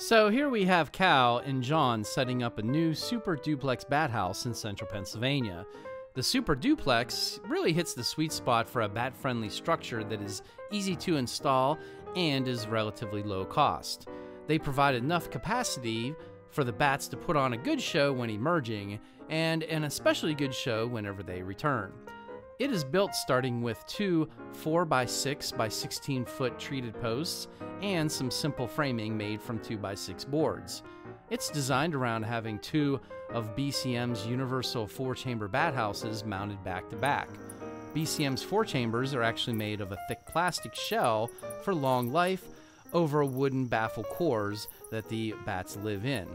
So here we have Cal and John setting up a new super duplex bat house in central Pennsylvania. The super duplex really hits the sweet spot for a bat friendly structure that is easy to install and is relatively low cost. They provide enough capacity for the bats to put on a good show when emerging and an especially good show whenever they return. It is built starting with two 4x6 by 16 foot treated posts and some simple framing made from 2x6 boards. It's designed around having two of BCM's universal four chamber bat houses mounted back to back. BCM's four chambers are actually made of a thick plastic shell for long life over wooden baffle cores that the bats live in.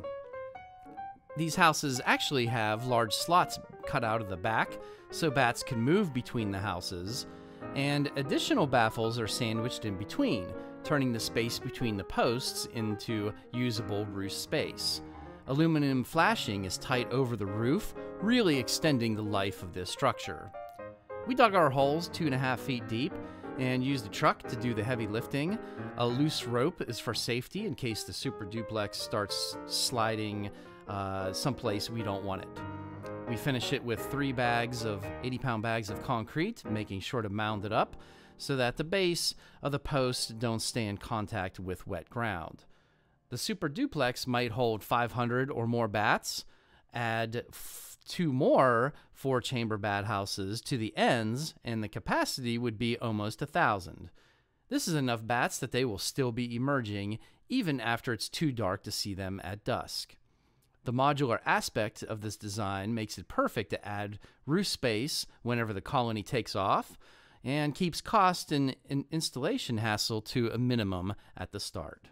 These houses actually have large slots cut out of the back so bats can move between the houses, and additional baffles are sandwiched in between, turning the space between the posts into usable roost space. Aluminum flashing is tight over the roof, really extending the life of this structure. We dug our holes two and a half feet deep and used a truck to do the heavy lifting. A loose rope is for safety in case the super duplex starts sliding uh, someplace we don't want it. We finish it with three bags of 80 pound bags of concrete, making sure to mound it up so that the base of the post don't stay in contact with wet ground. The super duplex might hold 500 or more bats. Add two more four chamber bat houses to the ends, and the capacity would be almost a thousand. This is enough bats that they will still be emerging even after it's too dark to see them at dusk. The modular aspect of this design makes it perfect to add roost space whenever the colony takes off and keeps cost and, and installation hassle to a minimum at the start.